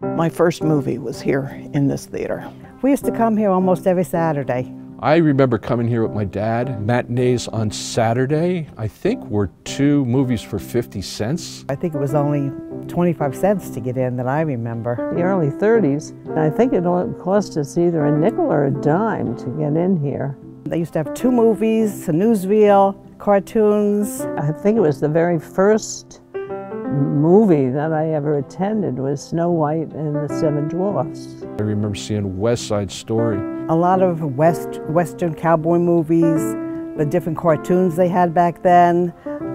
My first movie was here in this theater. We used to come here almost every Saturday. I remember coming here with my dad. Matinees on Saturday, I think, were two movies for 50 cents. I think it was only 25 cents to get in that I remember. The early 30s, I think it cost us either a nickel or a dime to get in here. They used to have two movies, a newsreel, cartoons. I think it was the very first movie that I ever attended was Snow White and the Seven Dwarfs. I remember seeing West Side Story. A lot of West Western cowboy movies, the different cartoons they had back then.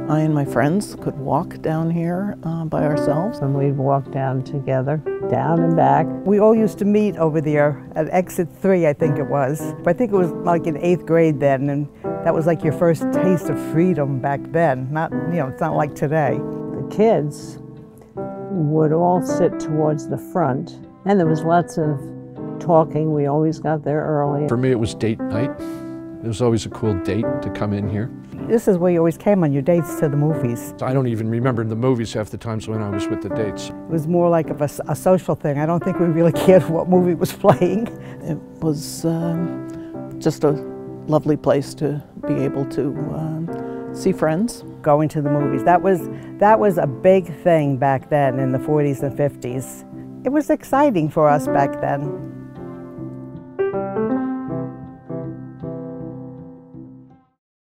I and my friends could walk down here uh, by ourselves. And we'd walk down together, down and back. We all used to meet over there at exit three, I think it was. But I think it was like in eighth grade then, and that was like your first taste of freedom back then. Not, you know, it's not like today kids would all sit towards the front, and there was lots of talking. We always got there early. For me, it was date night. It was always a cool date to come in here. This is where you always came on your dates to the movies. I don't even remember the movies half the times when I was with the dates. It was more like of a, a social thing. I don't think we really cared what movie was playing. It was um, just a lovely place to be able to um, see friends going to the movies. That was, that was a big thing back then in the 40s and 50s. It was exciting for us back then.